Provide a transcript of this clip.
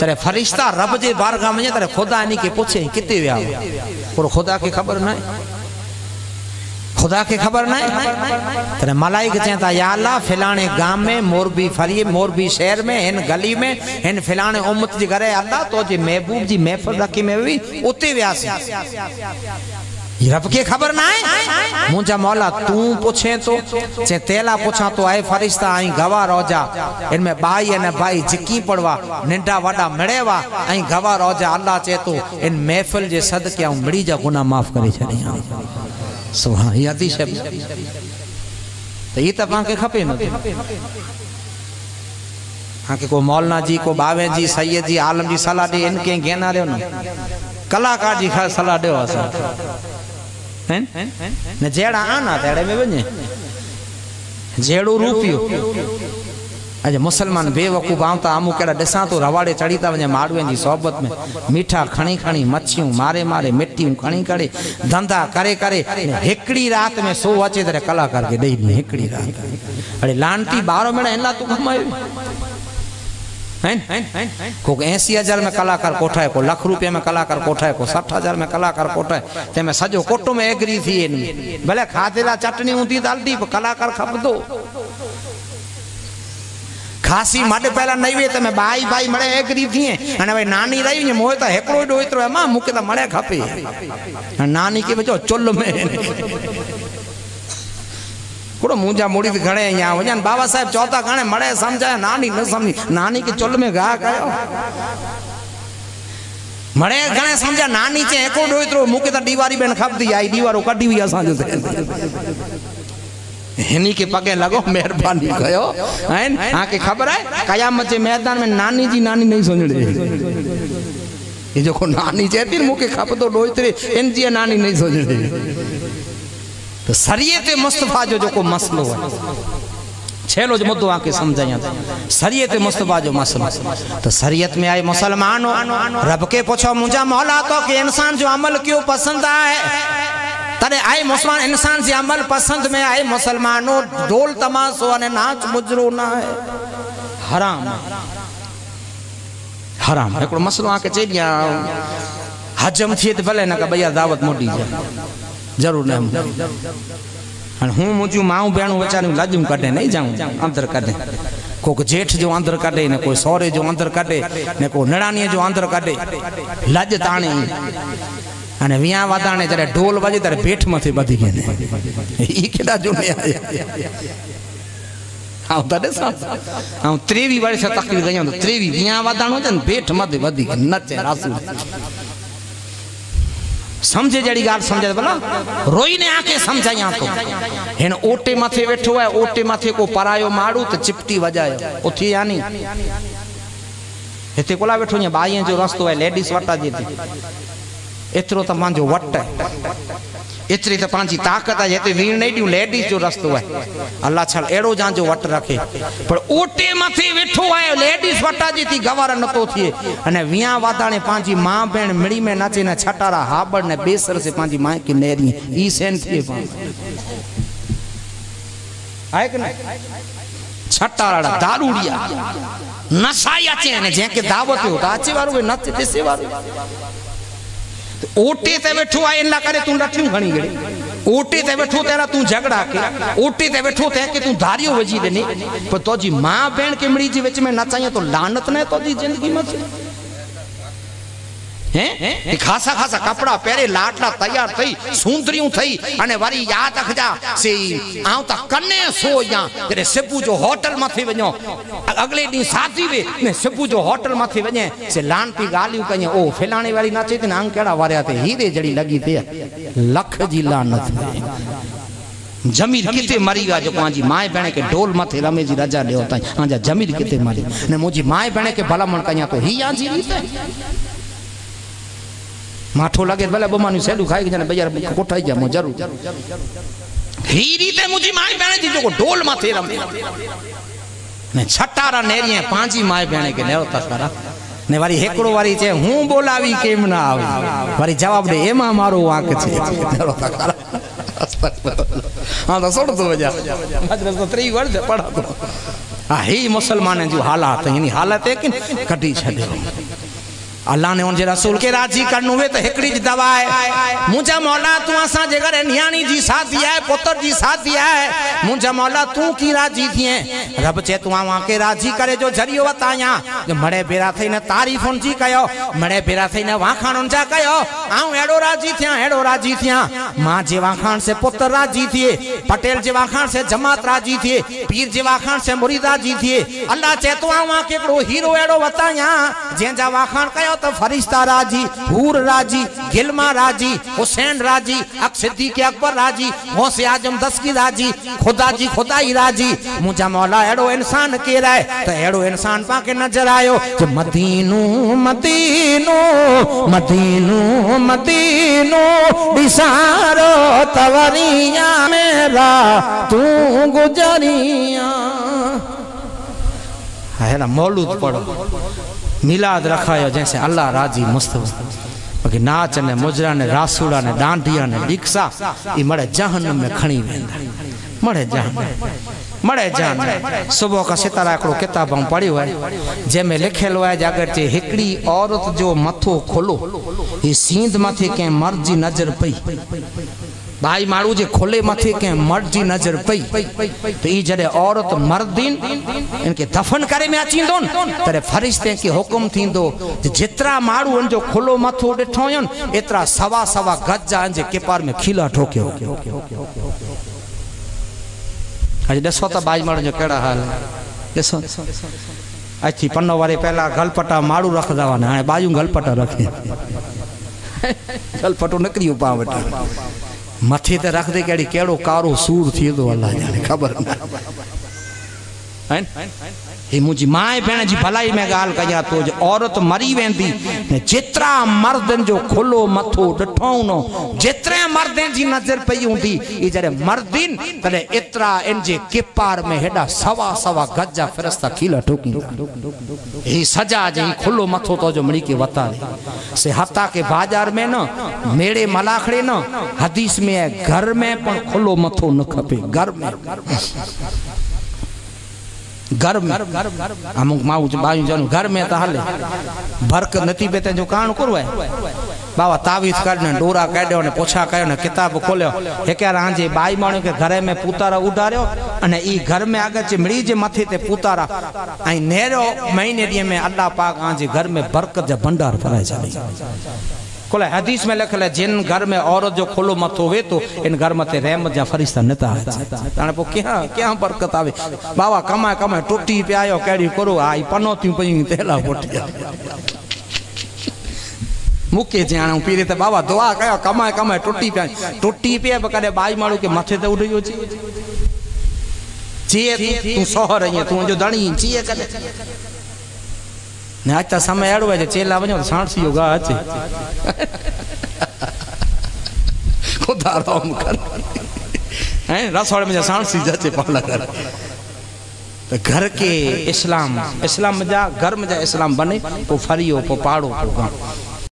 तेरे फरिश्ता रब जे बारगाह में तेरे खुदा इन्हीं के पूछे किते विया पर खुदा के खबर ना खुदा के खबर ना तेरे मलाइक चेता या अल्लाह, फिलाने गाँव में, मोरबी फरी मोरबी शहर में इन गली में इन फिलाने उम्मत जी घरे तो जी महबूब जी महफिल रखी में भी, उते रब के खबर ना है मुंजा मौला, तू पूछे तो। चे तेला पूछा तो आए फरिश्ता, आई गवाह रोजा। इनमें बाई ने भाई जिकी पड़वा, निंडा वडा मिड़ेवा, आई गवाह रोजा, अल्लाह चे तो इन महफिल जे सदके आऊँ मिड़ी जा गुनाह माफ़ करे छड़िया सुहा ये अति शब्द तो ये तो पाके खपे न हाँ के को मौलाना जी, को बावे जी, सैयद जी, आलम जी सलाह दे इनके घेना रहो न? कलाकार जी सलाह दो हैं न जेड़ा आना तेड़े में वने जेड़ो रूपियो अॼु मुसलमान बेवकूफ़ आऊँ त आमू कहिड़ा ॾिसां थो रवाड़े चढ़ी था वञे माड़ुअनि जी सोबत में मीठा खणी खणी मच्छियूं मारे मारे मिटियूं खणी करे धंधा करे करे हिकिड़ी राति में सो अचे त कलाकार खे ॾेई ॾे हिकिड़ी राति अड़े को ऐसी हज़ार में कलाकार कोठाए को लख रुपये में कलाकार कोठाए को सठ हज़ार में कलाकार कोठाए तंहिंमें सॼो कुटुंब में एग्री थी वञे भले खाधे लाइ चटणी हूंदी त हलंदी पर कलाकार खपंदो खासी मड पहला नहीं तो मैं भाई भाई मड़े एग्री थी अने भाई नानी रही ने मोए तो हेकड़ो डो इतरो है, माँ मुके तो मड़े खपे। नानी के बचो चुल में। कुड़ो मुंजा मुड़ी ते घणे यहाँ। वञनि बाबा साहब चौथा घणे मड़े सम्झाए नानी न सम्झी। नानी के चुल में गा कयो मड़े घणे सम्झा, नानी चे हिकिड़ो डो एतिरो मूंखे त दीवारी भेण खपंदी आई, दीवारो कढी हुई असांजो हिनी के पगे लगो, मेहरबानी कयो। हैं? आके खबर है कयामत जे मैदान में नानी जी नानी नहीं सुनड़े ये जो को नानी चेती मुके खपतो डोइतरे इन जी नानी नहीं सुनड़े तो शरीयत मुस्तफ़ा जो जो को मसलो है। छेलो जो मुद्दो आके समझाया शरीयत मुस्तफ़ा जो मसलो तो शरीयत में आए मुसलमानों, रब के पूछो, मुझा मौला तो कि इंसान जो अमल क्यों पसंद आए? तने आए मुसलमान, इंसान से अमल पसंद में आए मुसलमानों, ढोल तमाशो अने नाच मुजरो ना है। हराम हराम हिकिड़ो मसलो आके चई ॾियाँ हजम थिए त भले न का भैया दावत मोटी जाए। ज़रूर न हाणे हूँ मुंहिंजियूं माऊं भेणूं वीचारियूं लॼूं कढे नहीं जाऊँ अंदर कढे को जेठ जो अंदर कढे न कोई सहुरे जो अंदर कढे न को निणानीअ जो अंदर कढे लॼ ताणे अने विया वधाणे जॾहिं ढोल वॼे त पेठ मथे ॿधी वञे ई केॾा झूने आया ऐं तॾहिं सां ऐं टेवीह वर्ष तकलीफ़ कयूं त टेवीह विया वधाणो हुजे न पेठ मथे वधीक नचे रासू समझे जड़ी गाल समझे बोला? रोई ने आके समझाई आपको हिन ओटे माथे वेठो है, ओटे माथे को परायो मारू तो चिपटी वजायो। उथी यानी। हिते कोला वेठो ने बाईए जो रस्तो है, लेडीज़ वटा जी एतरो तो मान जो वट आहे एतिरी त पंहिंजी ताक़त आहे हिते वीण नहीं ॾियूं लेडीज़ जो रस्तो आहे अल्लाह छा अहिड़ो जंहिंजो वट रखे। पर ओटे मथे वेठो आहे लेडीज़ वटा जी थी, गवार नथो थिए। अने विया वाधाणे पंहिंजी माउ भेण मिड़ी में नचे न छटारा हाबड़ ने बेसर से पंहिंजी माए खे नेरी, ई सेन थिए पाण आहे कि न छटारा दारूड़िया। नशा ई अचे ने जंहिंखे दावत हो त अचे वारो नचे ॾिसे वारो। ओटे ते वेठो आहे इन करे तूं लठियूं खणी गड़ी। ओटे ते वेठो तेरा तूं झगड़ा के ओटे ते वेठो ते के तूं धारियो वजी देनी। पर तो जी माँ भेण के मड़ी जी विच में नचाई तो लानत न तो जी ज़िंदगी में। हैं? खासा खासा कपड़ा पहरे लाटला तैयार थई सुंदरियूं थई अने वरी याद रखजा से आऊँ त कने सो या तेरे सिबू जो होटल मथे वञो अगले डी शादी वे ने सिबू जो होटल मथे वञे से लान पी गालियूं कई ओ फलाणे वाली नाचे त अंग केड़ा वारिया थे हीरे जड़ी लगी थे लख जी लानत। जमीर किथे मरी विया जो पंहिंजी माए भेण खे ढोल मथे रमे जी रजा ॾियो ताईं पंहिंजा जमीर किथे मरी ने मुंहिंजी माए भेण खे भलामण कयां तो ही लगे भले बमानी सेलू खाई के जने बेजार कोठाई जा, मो ज़रूर। हीरी ते मुजी माई भेण जी जो ढोल माथे रम। ने छटारा नेरिए पांची माई भेण के नेव तसरा ने वारी हेकड़ो वारी चे हूँ बोलावी केम ना आवे? वारी जवाब दे, एमा मारो आँख छे। नेरो तसरा हाँ तो छोड़ दो जा मद्रस तो 3 वर्ष पढ़ा तो। हा ही मुसलमान जो हालात इन हालत है कि कढी छॾियो अल्लाह ने उनजे रसूल के राज़ी करनो वे तो हिकड़ी जी दवा है मुंजा मौला, तू असा जे घर नियाणी जी शादी है, पुत्र जी शादी है। मुंजा मौला, तू की राज़ी थिए? रब चे तू आवा के राज़ी करे जो जरियो वताया। जो मड़े बेरा थई न तारीफुन जी कयो, मड़े बेरा थई न वाखाणुन जा कयो। आऊँ एड़ो राज़ी थिया, एड़ो राज़ी थिया। माँ जे वाखाण से पुत्र राज़ी थिए, पटेल जे वाखाण से जमात राज़ी थिए, पीर जे वाखाण से मुरीद राज़ी थिए। अल्लाह चे तू आवा के हीरो एड़ो वताया जेंजा वाखाण कयो तो फरिश्ता राज़ी, हूर राज़ी, गिलमा राज़ी, हुसैन राज़ी अक सिद्दीक अकबर राज़ी गौसे आज़म दसकी राज़ी, खुदा जी खुदा ही राज़ी। मुझा मौला एड़ो इंसान केर है तो एड़ो इंसान पाके नज़र आयो जो मदीनू मदीनू मदीनू मदीनू दिसारो तवरिया मेरा, तू गुजरिया। है ना, मौलूद पढ़ो। मिलाद रखायो, जैसे अल्लाह राज़ी मुस्तफ़ा बाक़ी नाच ने, मुजरा ने रासूड़ा ने, डांडिया ने, रिक्शा ये मड़े जहन में खणी वेंदा मड़े जहन मड़े जहन। सुबह का सितारा हिकिड़ो किताब पढ़ियो आहे जंहिंमें लिखियलु आहे जागर चे हिकिड़ी औरत जो मथो खोलो ही सींध मथे कंहिं मर्द जी नज़र पई। भाई माण्हू जे खुले मथे कंहिं मर्द जी नज़र पई। त ई जॾहिं औरत मर्दीन इनखे दफ़न करे में न तॾहिं फ़रिश्ते खे हुकुम थींदो जेतिरा माण्हू उनजो खुलो मथो ॾिठो हुयनि, एतिरा सवा सवा गज जा जे किपार में खीला ठोकियो। अॼु ॾिसो त भाई माण्हू जो कहिड़ा हाल। ॾिसो। अची पनो वारे पहिला गलपटा माण्हू रखंदा हुआ हाणे बायूं गलपटा रखे। गलपटो वियो पाण वटि मथे ते रखदे कहिड़ी कहिड़ो कारो सूर थी थो अलाह ॼाणे ख़बर ही? मुंहिंजी माए भेण जी, भलाई में ॻाल्हि कयां जो औरत मरी वेंदी जेतिरा मर्दनि जो खुलो मथो ॾिठो हूंदो जेतिरे मर्दनि जी नज़र पई हूंदी, ई जॾहिं मर्दिन तॾहिं एतिरा इन जे किपार में हेॾा सवा सवा गज जा फ़िरस्ता खीला ठोकी ही सजा जे खुलो मथो तो जो मड़ी के वता से हता के बाज़ार में न, मेड़े मलाखड़े न, हदीस में घर में पण खुलो मथो न खपे, घर में। घर में अमुक माऊ बायू जन घर में त हले। बरक नती पे जो कान करो है बाबा तावीज कढने, डोरा कढियो ने, पोछा कयो ने, किताब खोलियो। हिकु रांझे बाई माण्हू खे घर में पुतारा उडारियो अने ई घर में अगरि चिमड़ी जे मथे ते पुतारा। ऐं नेरो महीने ॾींहं में अल्लाह पाक आंजे घर में बरकत जा भंडार भराए छॾे खोले हदीस में लिखल जिन घर में औरत जो खुलो मथो वे तो इन घर मथे रहमत जा फरिश्ता न था हाणे पोइ क्या क्या बरकत आवे? बाबा कमाए कमाए टुटी पे आयो कहिड़ी करो, आई पनौतियूं पयूं तेला पोटी मूंखे जे पीरे त बाबा दुआ कयो, कमाए कमाए टुटी पिया टुटी पिए बि बाई माण्हू खे मथे ते उॾी अचे जीअं तूं सोहर ईअं तूं मुंहिंजो धणी जीअं कॾहिं ને આજ તો સમય એડો છે ચેલા વñો સાણસીઓ ગા અચે खुदा राम कर हैं रसोड़े में साणसी जाचे पाला कर तो घर के इस्लाम इस्लाम जा घर में जा इस्लाम बने तो फरियो पो पाड़ो पो